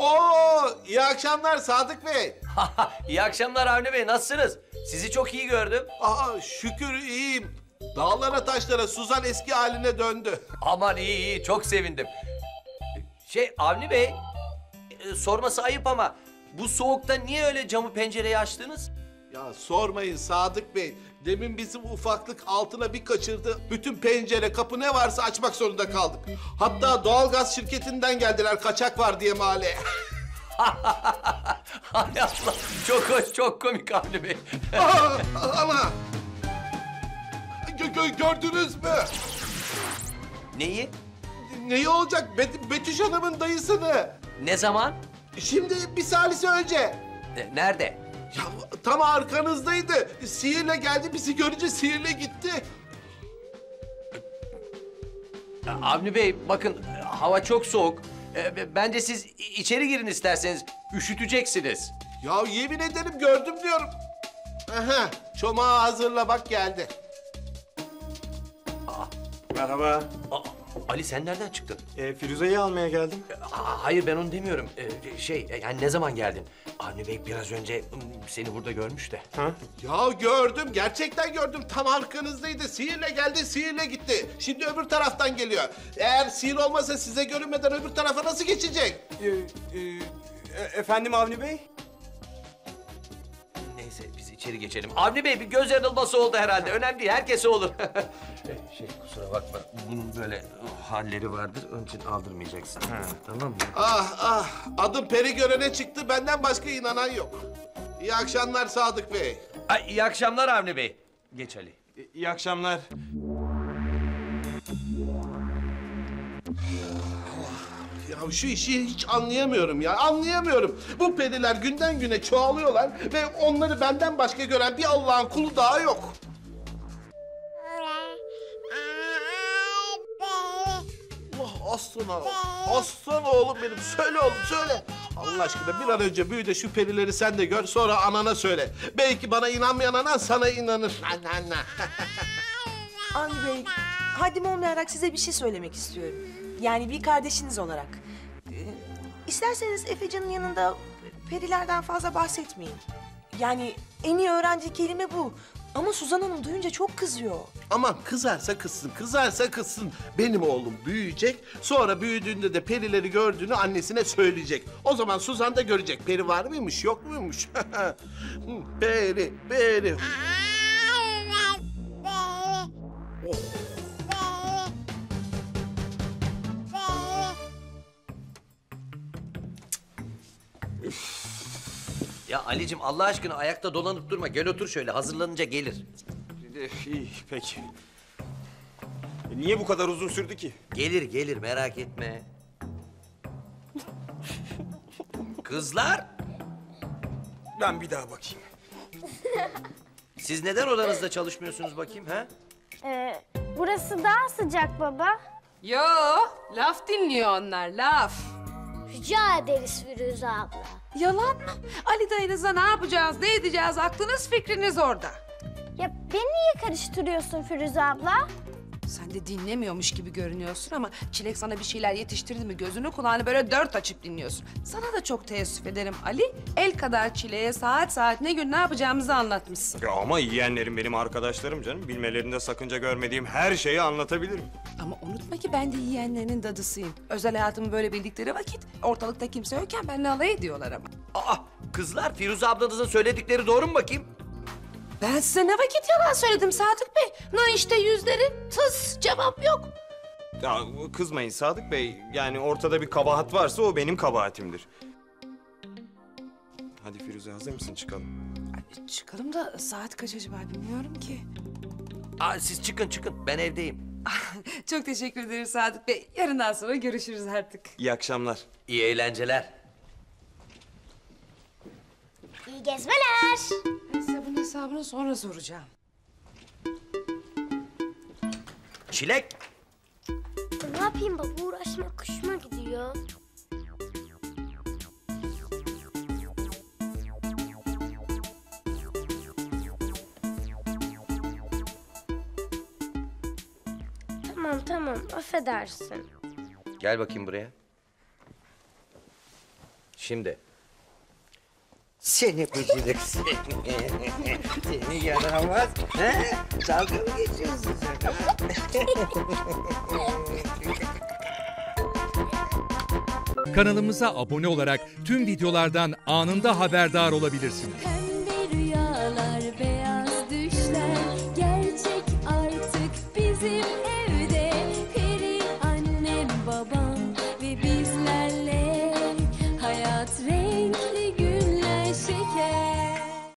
Oo, iyi akşamlar Sadık Bey. İyi akşamlar Avni Bey, nasılsınız? Sizi çok iyi gördüm. Aa, şükür iyiyim. Dağlara taşlara Suzan eski haline döndü. Aman iyi iyi, çok sevindim. Şey Avni Bey, e, sorması ayıp ama bu soğukta niye öyle camı pencereyi açtınız? Ya sormayın Sadık Bey. Demin bizim ufaklık altına bir kaçırdı. Bütün pencere, kapı ne varsa açmak zorunda kaldık. Hatta doğalgaz şirketinden geldiler kaçak var diye mahalleye. Hay Allah, çok hoş, çok komik Avni Bey. Aa, ana! Gö- gö- gördünüz mü? Neyi? Neyi olacak? Bet- Betüş Hanım'ın dayısını. Ne zaman? Şimdi bir salise önce. E, Nerede? Ya tam arkanızdaydı. Sihirle geldi, bizi görünce sihirle gitti. E, Avni Bey, bakın e, hava çok soğuk. E, Bence siz i- içeri girin isterseniz, üşüteceksiniz. Ya yemin ederim gördüm diyorum. Aha, çomağı hazırla bak geldi. Merhaba. Aa, Ali sen nereden çıktın? Ee, Firuze'yi almaya geldim. Aa, hayır ben onu demiyorum. Ee, şey e, yani ne zaman geldin? Avni Bey biraz önce seni burada görmüş de. Ha? Ya gördüm, gerçekten gördüm. Tam arkanızdaydı. Sihirle geldi, sihirle gitti. Şimdi öbür taraftan geliyor. Eğer sihir olmasa size görünmeden öbür tarafa nasıl geçecek? Ee, e, e- efendim Avni Bey? Neyse biz içeri geçelim. Avni Bey bir göz yanılması oldu herhalde. Önemli değil herkese olur. Şey kusura bakma bunun böyle oh, halleri vardır. Onun için aldırmayacaksın. Tamam mı? Ah ah, adım peri görene çıktı. Benden başka inanan yok. İyi akşamlar Sadık Bey. Ay, iyi akşamlar Avni Bey. Geç Ali. Ee, iyi akşamlar. Ya şu işi hiç anlayamıyorum ya, anlayamıyorum. Bu periler günden güne çoğalıyorlar ve onları benden başka gören bir Allah'ın kulu daha yok. Aslan oğlum, aslan oğlum benim. Söyle oğlum söyle. Allah aşkına bir an önce büyü de şu perileri sen de gör sonra anana söyle. Belki bana inanmayan anan sana inanır. Anne anne. Avni Bey, haddim olmayarak size bir şey söylemek istiyorum. Yani bir kardeşiniz olarak. Ee, isterseniz Efecan'ın yanında perilerden fazla bahsetmeyin. Yani en iyi öğrendiği kelime bu. Ama Suzan Hanım duyunca çok kızıyor. Aman kızarsa kızsın, kızarsa kızsın. Benim oğlum büyüyecek, sonra büyüdüğünde de perileri gördüğünü annesine söyleyecek. O zaman Suzan da görecek. Peri var mıymış, yok muymuş? Peri, peri. Ya Ali'cim Allah aşkına ayakta dolanıp durma. Gel otur şöyle hazırlanınca gelir. İyi peki. E, niye bu kadar uzun sürdü ki? Gelir gelir merak etme. Kızlar Ben bir daha bakayım. siz neden odanızda çalışmıyorsunuz bakayım ha? Ee, burası daha sıcak baba. Yo, laf dinliyor onlar, laf. Rica ederiz Firuze abla. Yalan mı? Ali dayınızla ne yapacağız, ne edeceğiz? Aklınız fikriniz orada. Ya beni niye karıştırıyorsun Firuze abla? Sen de dinlemiyormuş gibi görünüyorsun ama Çilek sana bir şeyler yetiştirdi mi gözünü kulağını böyle dört açıp dinliyorsun. Sana da çok teessüf ederim Ali. El kadar Çilek'e saat saat ne gün ne yapacağımızı anlatmışsın. Ya ama yeğenlerim benim arkadaşlarım canım. Bilmelerinde sakınca görmediğim her şeyi anlatabilirim. Ama unutma ki ben de yeğenlerinin dadısıyım. Özel hayatımı böyle bildikleri vakit ortalıkta kimse yokken benimle alay ediyorlar ama. Aa kızlar Firuze ablanızın söyledikleri doğru mu bakayım? Ben size ne vakit yalan söyledim Sadık Bey? Na işte yüzleri, tıs, cevap yok. Ya kızmayın Sadık Bey. Yani ortada bir kabahat varsa o benim kabahatimdir. Hadi Firuze hazır mısın çıkalım? Ay, Çıkalım da saat kaç acaba bilmiyorum ki. Aa, siz çıkın çıkın ben evdeyim. Çok teşekkür ederim Sadık Bey. Yarından sonra görüşürüz artık. İyi akşamlar. İyi eğlenceler. İyi gezmeler. Ben size bunun hesabını sonra soracağım. Çilek Ne yapayım baba uğraşmak hoşuma gidiyor. Tamam tamam affedersin. Gel bakayım buraya. Şimdi. Seni bıcırık seni. seni yaramaz. He? Dalga mı geçiyorsun sen? Kanalımıza abone olarak tüm videolardan anında haberdar olabilirsiniz. Rüyalar, beyaz düşler, gerçek artık bizim